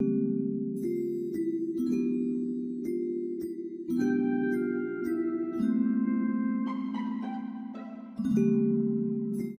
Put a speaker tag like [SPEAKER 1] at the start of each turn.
[SPEAKER 1] thank you